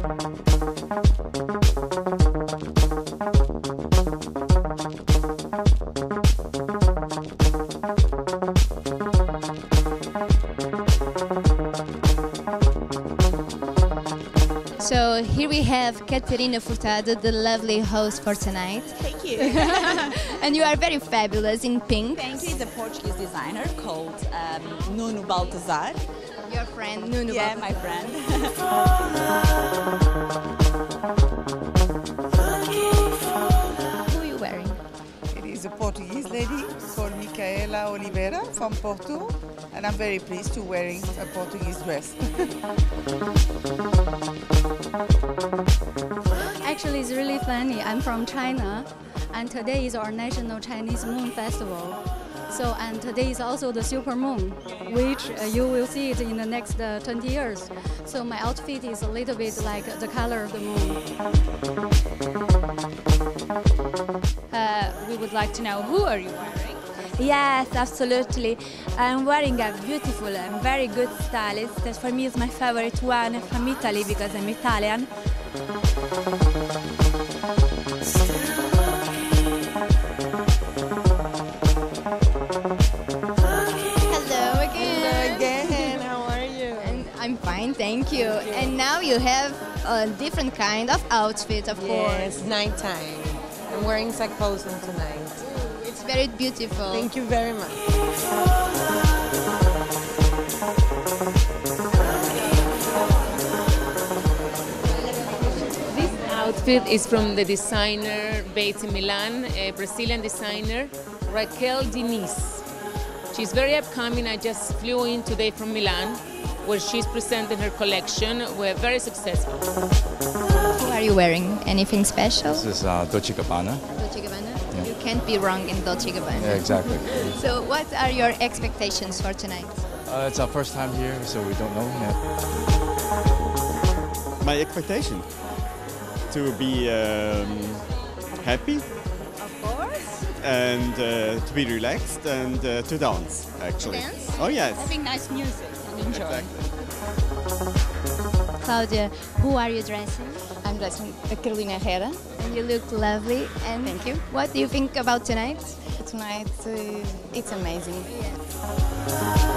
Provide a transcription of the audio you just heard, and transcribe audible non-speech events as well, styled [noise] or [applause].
So here we have Catarina Furtado, the lovely host for tonight. Thank you. [laughs] and you are very fabulous in pink. Thank you. The Portuguese designer called um, Nuno Baltazar. Your friend Nuno. Yeah, Baltazar. my friend. [laughs] Who are you wearing? It is a Portuguese lady called Micaela Oliveira from Porto, and I'm very pleased to wearing a Portuguese dress. [laughs] Actually, it's really funny. I'm from China, and today is our National Chinese Moon Festival. So, and today is also the super moon, which uh, you will see it in the next uh, 20 years. So my outfit is a little bit like the color of the moon. Uh, we would like to know who are you wearing? Yes, absolutely. I'm wearing a beautiful and very good stylist that for me is my favorite one from Italy because I'm Italian. I'm fine, thank you. And now you have a different kind of outfit, of Yes, course. Yes, nighttime. I'm wearing Sakposen tonight. It's very beautiful. Thank you very much. This outfit is from the designer based in Milan, a Brazilian designer, Raquel Diniz. She's very upcoming. I just flew in today from Milan, where she's presenting her collection. We're very successful. Who are you wearing? Anything special? This is uh, Dolce Gabbana. Dolce Gabbana? You can't be wrong in Dolce Gabbana. Yeah, exactly. [laughs] So, what are your expectations for tonight? Uh, it's our first time here, so we don't know yet. my expectation to be um, happy Of course. and uh, to be relaxed and uh, to dance actually dance? oh yes Having nice music and enjoy. exactly Claudia, who are you dressing? I'm dressing Carolina Herrera. And you look lovely. And Thank you. What do you think about tonight? Tonight, uh, it's amazing. Yeah.